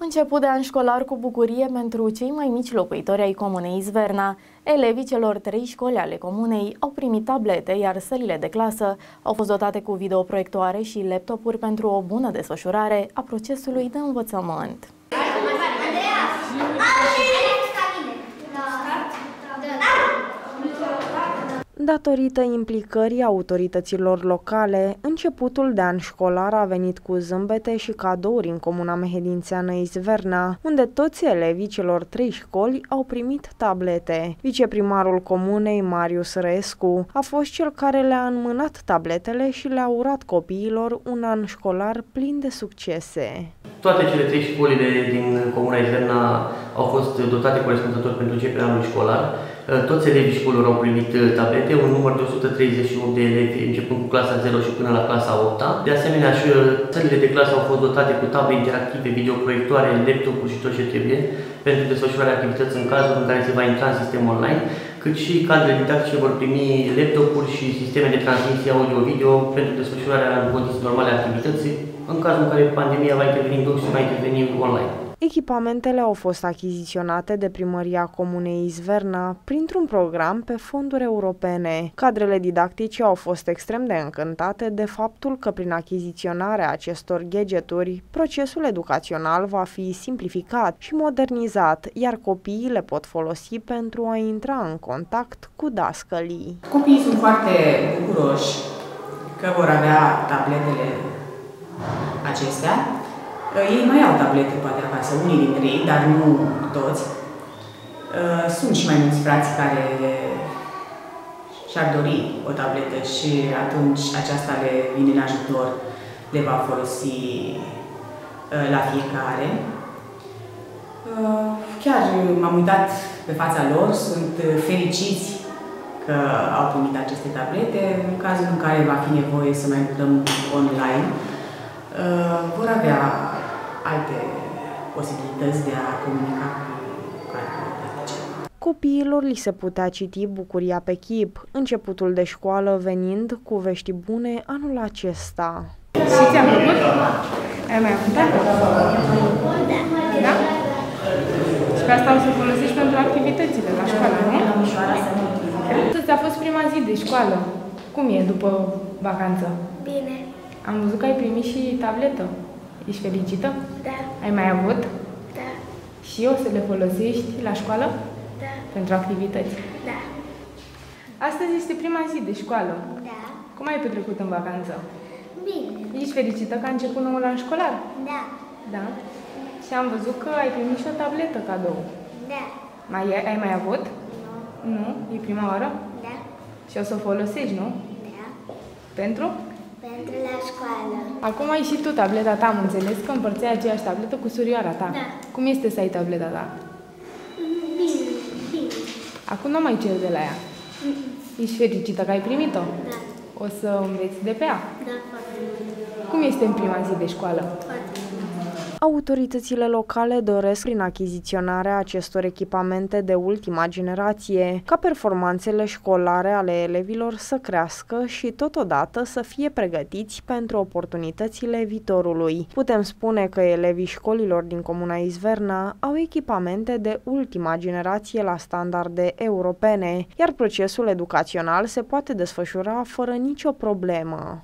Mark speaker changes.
Speaker 1: Început de an școlar cu bucurie pentru cei mai mici locuitori ai comunei Izverna. Elevii celor trei școli ale comunei au primit tablete, iar sălile de clasă au fost dotate cu videoproiectoare și laptopuri pentru o bună desfășurare a procesului de învățământ. Datorită implicării autorităților locale, începutul de an școlar a venit cu zâmbete și cadouri în comuna mehedințeană Izverna, unde toți elevii celor trei școli au primit tablete. Viceprimarul comunei, Marius Răescu, a fost cel care le-a înmânat tabletele și le-a urat copiilor un an școlar plin de succese.
Speaker 2: Toate cele trei școlile din comuna Izverna au fost dotate corespunzător pentru începerea anului școlar. Toți elevii școlilor au primit tablete, un număr de 138 de elevi începând cu clasa 0 și până la clasa 8 -a. De asemenea, și țările de clasă au fost dotate cu table interactive, videoproiectoare, laptop-uri și tot ce trebuie pentru desfășurarea activității în cazul în care se va intra în sistem online, cât și cadrele didactice vor primi laptop-uri și sisteme de transmisie audio-video pentru desfășurarea în condiții normale a activității, în cazul în care pandemia va interveni în și va interveni online.
Speaker 1: Echipamentele au fost achiziționate de primăria comunei Izverna printr-un program pe fonduri europene. Cadrele didactice au fost extrem de încântate de faptul că prin achiziționarea acestor gadgeturi, procesul educațional va fi simplificat și modernizat, iar copiii le pot folosi pentru a intra în contact cu dascălii.
Speaker 3: Copiii sunt foarte bucuroși că vor avea tabletele acestea ei mai au tablete poate acasă, unii dintre ei, dar nu toți. Uh, sunt și mai mulți frați care și-ar dori o tabletă și atunci aceasta le vine în ajutor, le va folosi uh, la fiecare. Uh, chiar m-am uitat pe fața lor, sunt fericiți că au primit aceste tablete. În cazul în care va fi nevoie să mai lucrăm online, vor avea alte posibilități de a comunica cu care
Speaker 1: Copiilor li se putea citi bucuria pe chip, începutul de școală venind cu vești bune anul acesta.
Speaker 4: Și ți-a plăcut? Ai mai avut Da? Da? Și pe asta o să folosești pentru activitățile la școală, nu? Astăzi a fost prima zi de școală. Cum e după vacanță?
Speaker 5: Bine.
Speaker 4: Am văzut că ai primit și tabletă. Ești fericită?
Speaker 5: Da.
Speaker 4: Ai mai avut?
Speaker 5: Da.
Speaker 4: Și o să le folosești la școală?
Speaker 5: Da.
Speaker 4: Pentru activități?
Speaker 5: Da.
Speaker 4: Astăzi este prima zi de școală.
Speaker 5: Da.
Speaker 4: Cum ai petrecut în vacanță?
Speaker 5: Bine.
Speaker 4: Ești fericită că a început noul an școlar?
Speaker 5: Da.
Speaker 4: Da. Și am văzut că ai primit și o tabletă cadou.
Speaker 5: Da.
Speaker 4: Mai ai, ai mai avut?
Speaker 5: Nu.
Speaker 4: Nu? E prima oară?
Speaker 5: Da.
Speaker 4: Și o să o folosești, nu?
Speaker 5: Da.
Speaker 4: Pentru?
Speaker 5: Pentru la școală.
Speaker 4: Acum ai și tu tableta ta, am înțeles că împărțeai aceeași tabletă cu surioara ta.
Speaker 5: Da.
Speaker 4: Cum este să ai tableta ta?
Speaker 5: Bine. Bine.
Speaker 4: Acum nu mai cer de la ea. Ești fericită că ai primit-o?
Speaker 5: Da.
Speaker 4: O să înveți de pe ea.
Speaker 5: Da, foarte mult.
Speaker 4: Cum este în prima zi de școală?
Speaker 5: Foarte
Speaker 1: Autoritățile locale doresc, prin achiziționarea acestor echipamente de ultima generație, ca performanțele școlare ale elevilor să crească și totodată să fie pregătiți pentru oportunitățile viitorului. Putem spune că elevii școlilor din Comuna Izverna au echipamente de ultima generație la standarde europene, iar procesul educațional se poate desfășura fără nicio problemă.